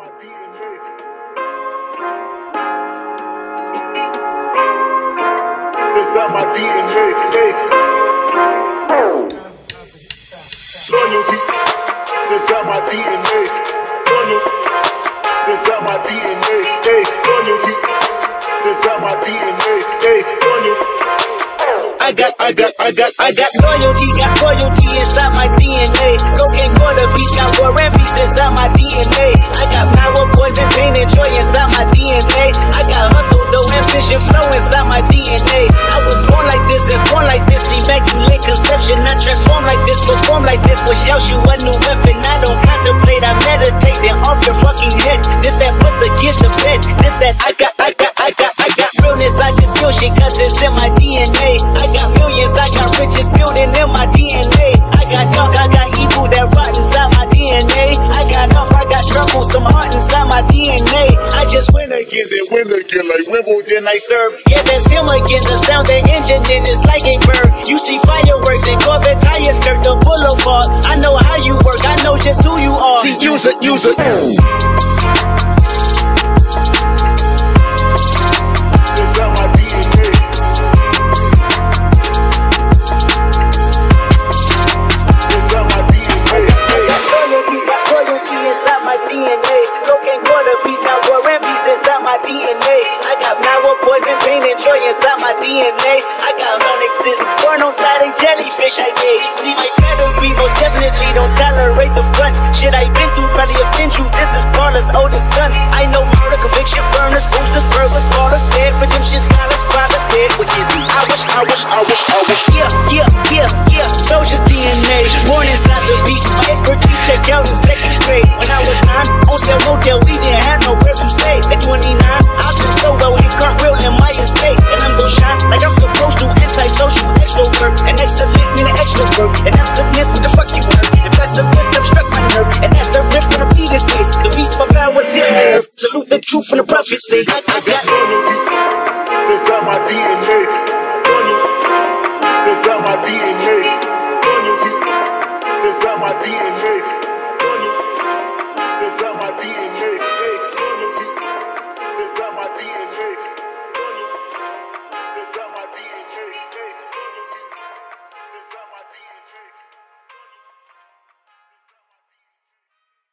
It's on my DNA. Loyalty. It's my DNA. Loyal. It's my DNA. Hey. Loyalty. It's on my DNA. Hey. Loyal. I got, I got, I got, I got loyalty, got loyalty inside my flow inside my DNA. I was born like this, and born like this, immaculate conception. I transform like this, perform like this, was Yeshua's new weapon. I don't contemplate, I meditate, then off your fucking head. This that put the kids to bed. This that I got, I got, I got, I got realness. I just feel shit, cause it's in my DNA. I got millions, I got my DNA. I just win again, then win again, like Wimbledon I serve. Yeah, that's him again, the sound, the engine, then it's like a bird. You see fireworks and Corvette tires skirt the boulevard. I know how you work, I know just who you are. See, use it, use it. Jellyfish, I gauge. See my pedigree, most definitely don't tolerate the front. Shit I been through probably offend you. This is Paula's oldest son. I know murder, conviction, burners, boosters, burglars, Paula's dead, redemption, scholars, fathers dead. He? I wish, I wish, I wish, I wish. Yeah, yeah, yeah, yeah. Soldier's DNA, born inside the beast. My expertise checked out in second grade. When I was nine, on sale motel, we didn't have nowhere And absentness, what the fuck you heard? If that's a wisdom, struck my nerve. And that's a riff from the previous case. The beast, my powers here. Salute the truth and the prophecy. I, I got. It's on my DNA. It's on my DNA. It's on my DNA.